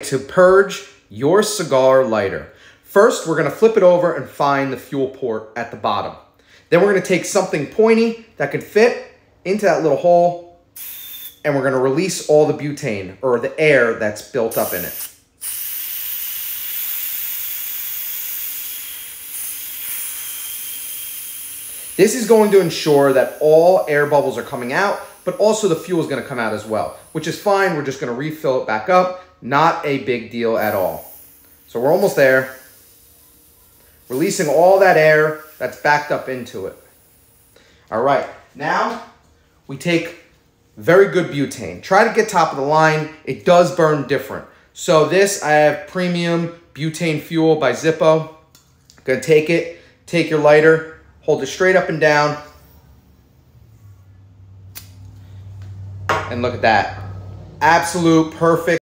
to purge your cigar lighter. First, we're gonna flip it over and find the fuel port at the bottom. Then we're gonna take something pointy that can fit into that little hole and we're gonna release all the butane or the air that's built up in it. This is going to ensure that all air bubbles are coming out, but also the fuel is gonna come out as well, which is fine. We're just gonna refill it back up. Not a big deal at all. So we're almost there. Releasing all that air that's backed up into it. All right, now we take very good butane. Try to get top of the line. It does burn different. So this, I have premium butane fuel by Zippo. Gonna take it, take your lighter, Hold it straight up and down. And look at that. Absolute perfect.